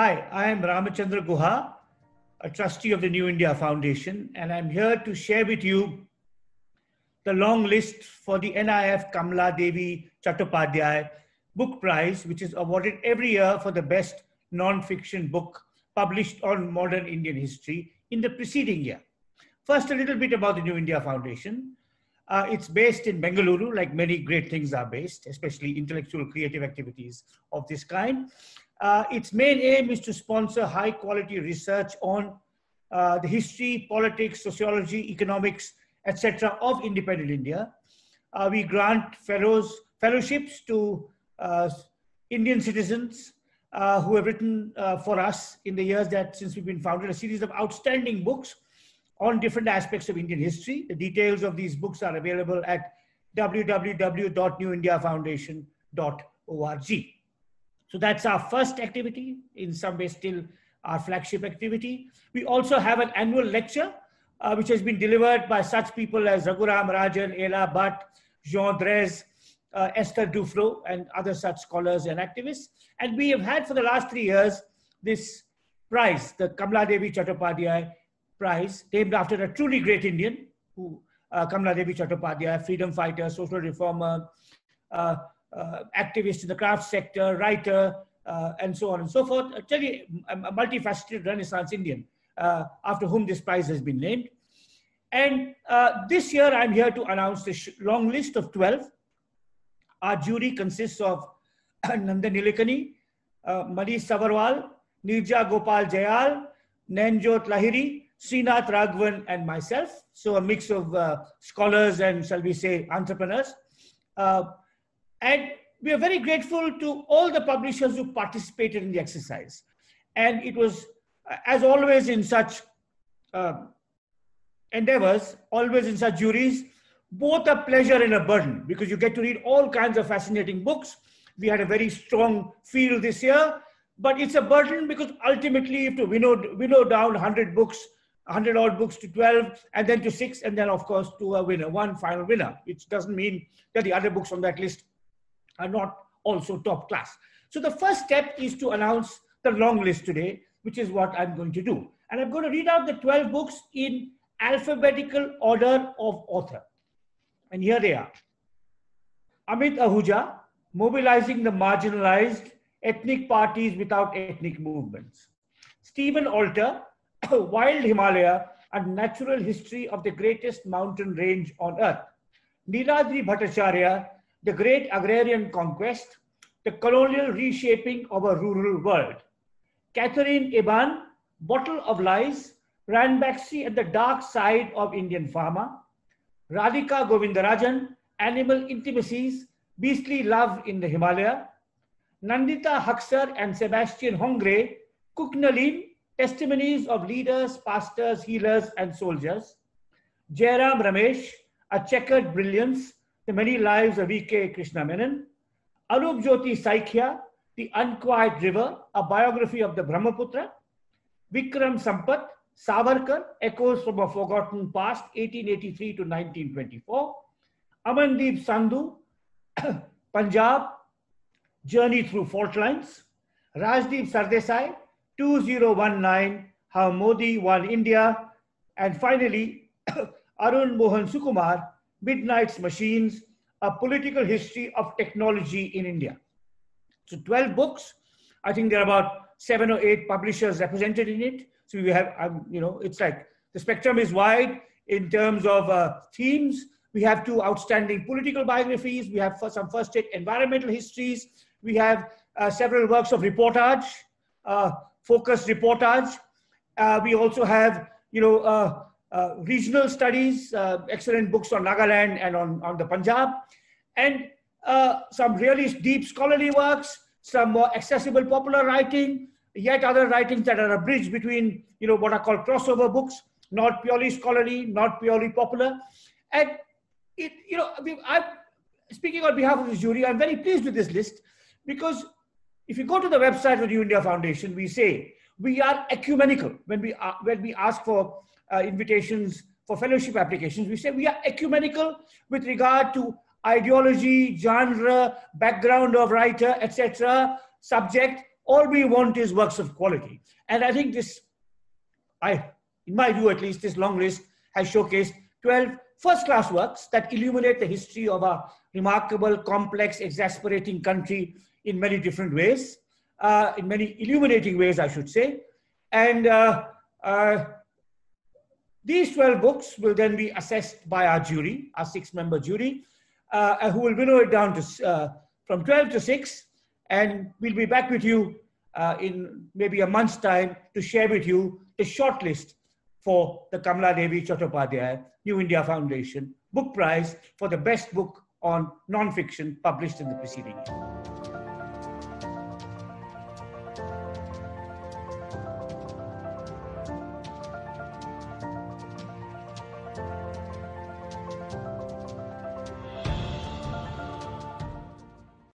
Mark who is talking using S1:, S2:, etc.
S1: Hi, I am Ramachandra Guha, a trustee of the New India Foundation, and I'm here to share with you the long list for the NIF Kamla Devi Chattopadhyay Book Prize, which is awarded every year for the best non-fiction book published on modern Indian history in the preceding year. First, a little bit about the New India Foundation. Uh, it's based in Bengaluru, like many great things are based, especially intellectual creative activities of this kind. Uh, its main aim is to sponsor high quality research on uh, the history, politics, sociology, economics, etc. of independent India. Uh, we grant fellows, fellowships to uh, Indian citizens uh, who have written uh, for us in the years that since we've been founded, a series of outstanding books on different aspects of Indian history. The details of these books are available at www.newindiafoundation.org. So that's our first activity, in some ways still our flagship activity. We also have an annual lecture, uh, which has been delivered by such people as Raghuram Rajan, Ela Bhatt, Jean Drèze, uh, Esther Duflo, and other such scholars and activists. And we have had for the last three years this prize, the Kamla Devi Chattopadhyay Prize, named after a truly great Indian, who uh, Kamala Devi Chattopadhyay, freedom fighter, social reformer, uh, activist in the craft sector, writer, uh, and so on and so forth. A, really, a multifaceted Renaissance Indian, uh, after whom this prize has been named. And uh, this year, I'm here to announce the long list of 12. Our jury consists of Nandan Nilekani, uh, Manish Sabharwal, Nirja Gopal Jayal, Nayanjot Lahiri, Srinath Raghavan, and myself. So a mix of uh, scholars and, shall we say, entrepreneurs. Uh, and we are very grateful to all the publishers who participated in the exercise. And it was, as always in such uh, endeavors, always in such juries, both a pleasure and a burden because you get to read all kinds of fascinating books. We had a very strong field this year, but it's a burden because ultimately you have to winnow, winnow down 100 books, 100 odd books to 12, and then to six, and then of course to a winner, one final winner, which doesn't mean that the other books on that list are not also top class. So the first step is to announce the long list today, which is what I'm going to do. And I'm going to read out the 12 books in alphabetical order of author. And here they are. Amit Ahuja, Mobilizing the Marginalized, Ethnic Parties Without Ethnic Movements. Stephen Alter, Wild Himalaya and Natural History of the Greatest Mountain Range on Earth. Neeladri Bhattacharya, The Great Agrarian Conquest, The Colonial Reshaping of a Rural World. Katherine Eban, Bottle of Lies, Ranbaxy and the Dark Side of Indian Pharma. Radhika Govindrajan, Animal Intimacies, Beastly Love in the Himalaya. Nandita Haksar and Sebastian Hongray, Kuknalim, Testimonies of Leaders, Pastors, Healers, and Soldiers. Jairam Ramesh, A Checkered Brilliance, The Many Lives of E.K. Krishna Menon. Arup Jyoti Saikhya, The Unquiet River, A Biography of the Brahmaputra. Vikram Sampath, Savarkar, Echoes from a Forgotten Past, 1883 to 1924. Amandeep Sandhu, Punjab, Journey Through Fault Lines. Rajdeep Sardesai, 2019, How Modi Won India. And finally, Arun Mohan Sukumar, Midnight's Machines, A Political History of Technology in India. So 12 books. I think there are about seven or eight publishers represented in it. So we have, um, you know, it's like the spectrum is wide in terms of uh, themes. We have two outstanding political biographies. We have some first rate environmental histories. We have uh, several works of reportage, uh, focused reportage. Uh, we also have, you know, uh, uh, regional studies, excellent books on Nagaland and on, on the Punjab, and some really deep scholarly works, some more accessible popular writing, yet other writings that are a bridge between, you know, what are called crossover books, not purely scholarly, not purely popular. And it, you know, I'm speaking on behalf of the jury, I'm very pleased with this list because if you go to the website of the India Foundation, we say we are ecumenical when we, uh, when we ask for uh, invitations for fellowship applications. We say we are ecumenical with regard to ideology, genre, background of writer, etc., subject, all we want is works of quality. And I think this, I, in my view at least, this long list has showcased 12 first-class works that illuminate the history of a remarkable, complex, exasperating country in many different ways, uh, in many illuminating ways, I should say. And uh, uh, these 12 books will then be assessed by our jury, our six-member jury, uh, who will winnow it down to uh, from 12 to 6. And we'll be back with you in maybe a month's time to share with you the shortlist for the Kamala Devi Chattopadhyay New India Foundation book prize for the best book on non-fiction published in the preceding year.